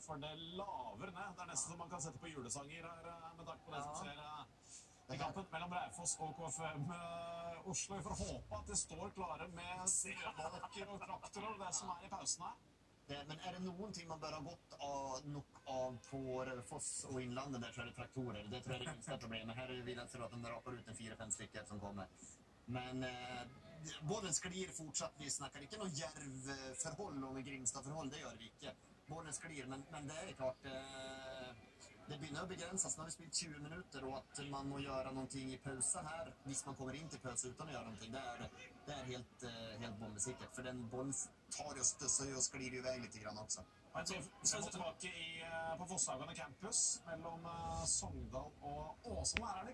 for det laver ned. Det er nesten som man kan sette på julesanger her, eh, med tanke på det som skjer eh, i kampen mellom Raufoss og KFM eh, Oslo. Vi får håpe at de står klare med snømåker og traktorer og det som er i pausen her. Det, men är det någonting man bör ha gått av, nog av på Raufoss och inlandet där så är det traktorer. Det tror jag är det minsta problemet. Här vill så att de rapar ut en fyra, fem stycken som kommer. Men eh, bollen sklir fortsatt. Vi snackar inte någon järvförhåll och Grimstad-förhåll, det gör vi inte. Bollen sklir, men, men det är klart. Eh, det börjar begränsas. Nu har vi spelat 20 minuter och att man må göra någonting i pausen här, visst man kommer in till paus utan att göra någonting, det är, det är helt, eh, helt bombesikkert. För den bollen tar och stussar och sklir iväg lite grann också. Men vi skal vi i, eh, på Forshagen campus mellom eh, Sogndal och Åsane.